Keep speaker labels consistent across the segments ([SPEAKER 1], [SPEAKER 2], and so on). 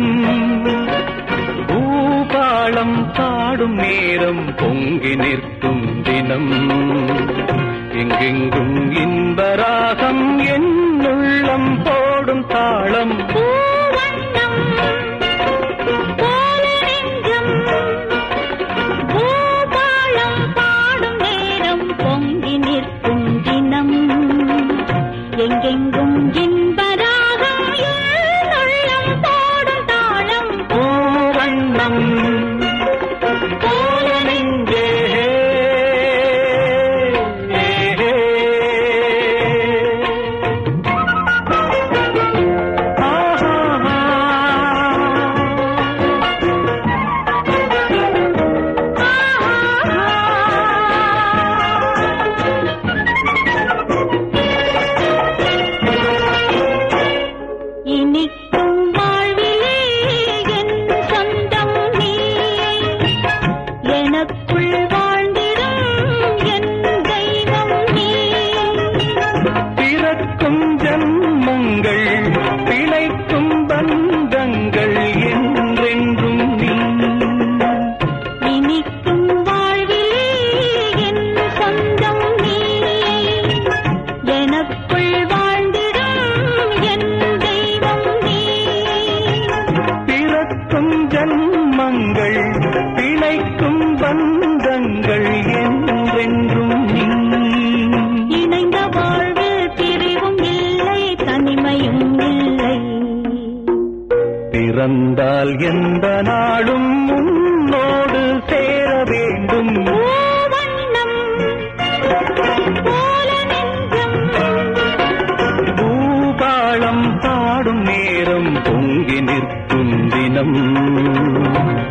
[SPEAKER 1] நெஞ்சம் பூபாளம் பாடும் நேரம் பொங்கி நிற்கும் தினம். எங்கெங்கும் இன்பராகம் என் உள்ளம் போடும் தாளம். போ பிழைக்கும் பந்தங்கள் என்றென்றும் நீ.
[SPEAKER 2] இனிக்கும் வாழ்விலே என் சொந்தம் நீ. எனக்குள் வாழ்ந்திடும் என் தெய்வம் நீ.
[SPEAKER 1] பிறக்கும் ஜன்மங்கள் பிழைக்கும் பந்தங்கள் என்றென்றும் நீ. பிறந்தால் எந்த நாளும் உன்னோடு சேர வேண்டும். பூபாளம் பாடும் நேரம் பொங்கி நிற்கும் தினம்.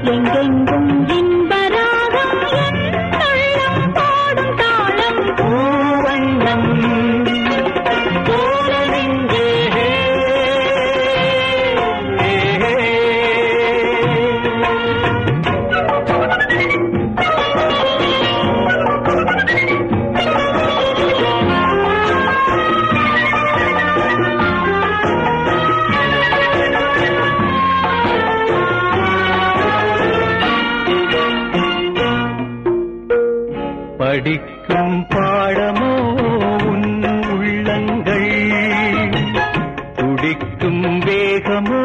[SPEAKER 2] எங்கெங்கும் படிக்கும் பாடமோ உன் உள்ளங்கள்? துடிக்கும்
[SPEAKER 1] வேகமோ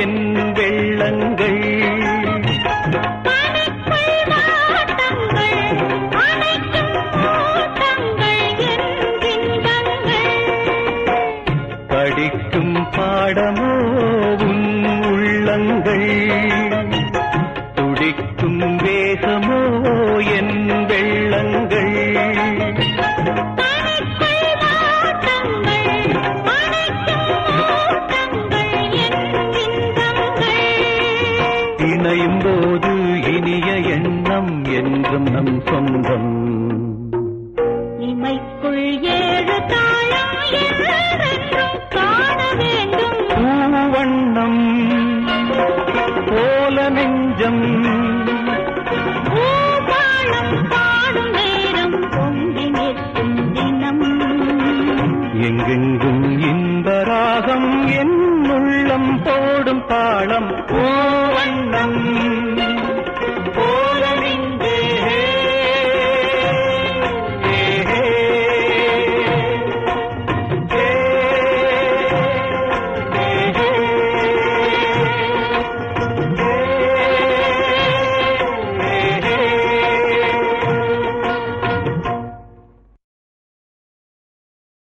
[SPEAKER 1] என் வெள்ளங்கள்? படிக்கும் பாடமோ உன் உள்ளங்கள்? இணையும் போது இனிய
[SPEAKER 2] எண்ணம் என்றும் நம் சொந்தம். இமைக்குள் ஏழு
[SPEAKER 1] தாழம் போடும் தாளம் ஓ வண்ணம்